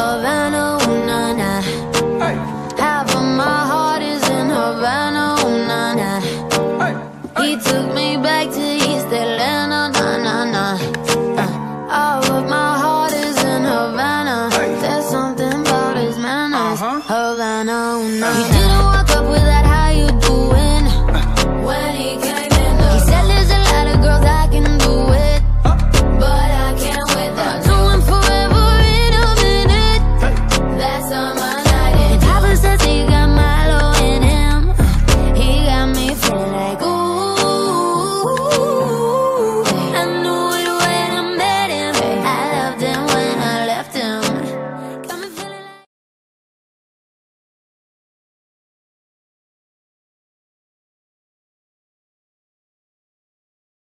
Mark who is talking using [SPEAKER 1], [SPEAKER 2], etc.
[SPEAKER 1] Havana, ooh, na na. Hey. Half of my heart is in Havana, ooh, na na. Hey. Hey. He took me back to East Atlanta, nah, na na Uh, all of my heart is in Havana. There's something about his manners. Uh -huh. Havana, ooh, nah, nah.